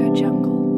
Audio Jungle.